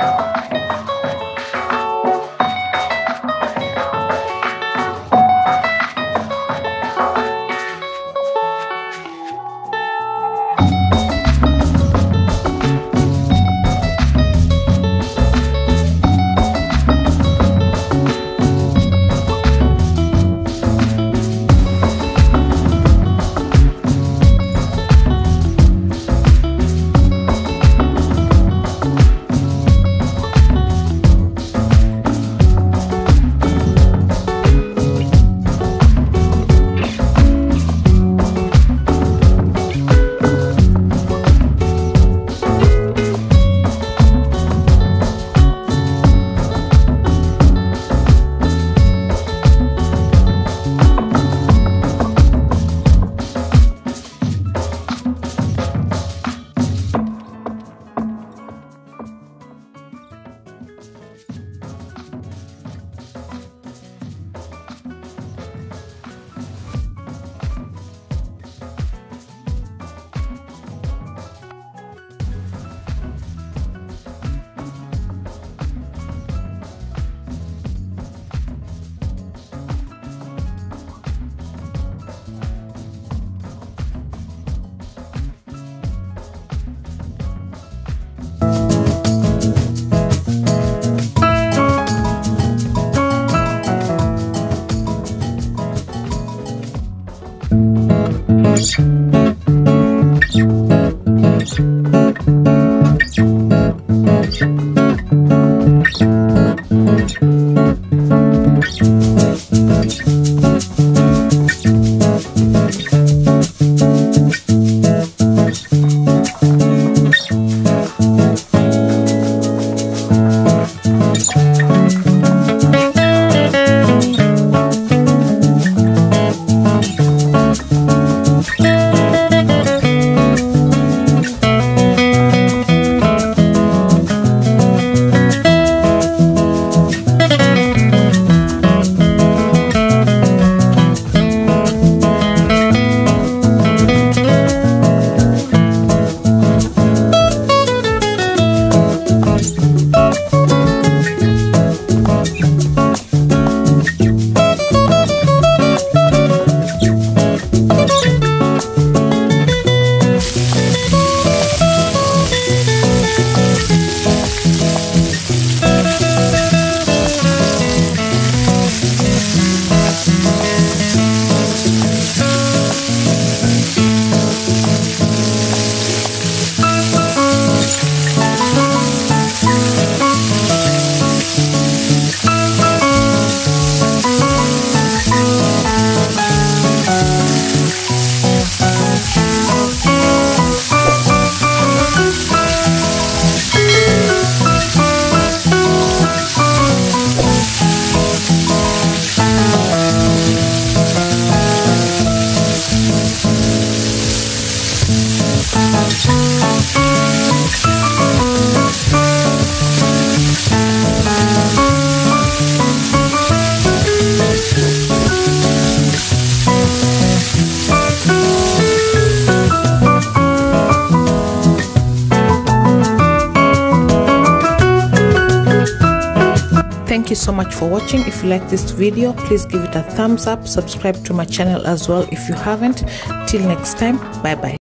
Bye. Cheers. Thank you so much for watching. If you like this video please give it a thumbs up. Subscribe to my channel as well if you haven't. Till next time bye bye